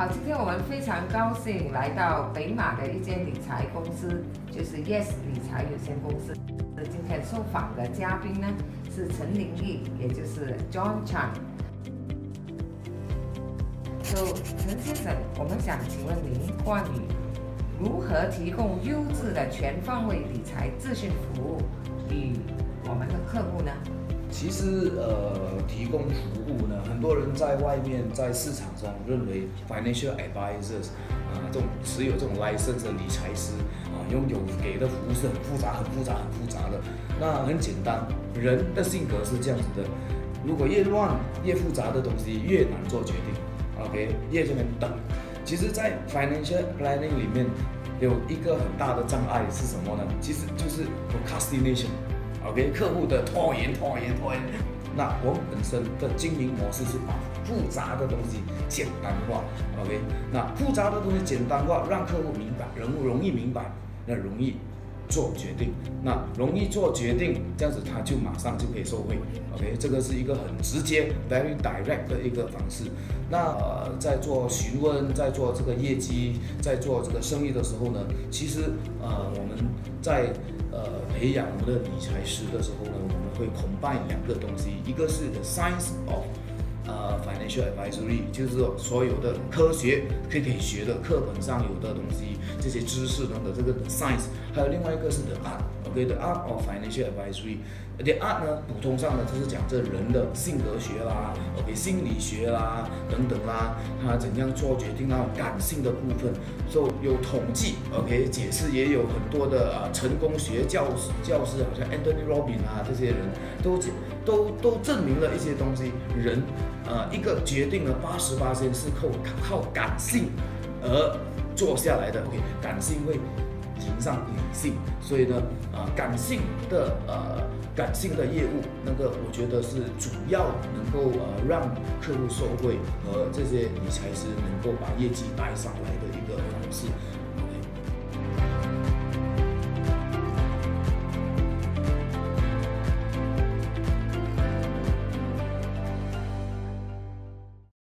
好，今天我们非常高兴来到北马的一间理财公司，就是 Yes 理财有限公司。今天受访的嘉宾呢是陈玲丽，也就是 John Chan。So，陈先生，我们想请问您关于如何提供优质的全方位理财咨询服务与我们的客户呢？其实，呃，提供服务呢，很多人在外面在市场上认为 financial advisors 啊，这种持有这种 license 的理财师啊，拥有给的服务是很复杂、很复杂、很复杂的。那很简单，人的性格是这样子的，如果越乱、越复杂的东西越难做决定。OK，越这边等。其实，在 financial planning 里面有一个很大的障碍是什么呢？其实就是 procrastination。OK，客户的拖延、拖延、拖延。那我们本身的经营模式是把复杂的东西简单化。OK，那复杂的东西简单化，让客户明白，人容易明白，那容易做决定。那容易做决定，这样子他就马上就可以受惠。OK，这个是一个很直接、very direct 的一个方式。那呃，在做询问，在做这个业绩，在做这个生意的时候呢，其实呃，我们在呃，培养我们的理财师的时候呢，我们会 combine 两个东西，一个是 the science of 呃 financial advisory，就是说所有的科学可以可以学的课本上有的东西，这些知识等等这个 science，还有另外一个是 the art，OK，the art of financial advisory。The art 呢，普通上呢就是讲这人的性格学啦，OK，心理学啦等等啦，他怎样做决定那种感性的部分，所以有统计，OK，解释也有很多的啊成功学教师教师，好像 Anthony robbin 啊这些人都都都证明了一些东西，人呃一个决定了八十八先是靠靠感性而做下来的，OK，感性会迎上理性，所以呢啊感性的呃。感性的业务，那个我觉得是主要能够呃让客户受惠和这些理财师能够把业绩带上来的一个方式。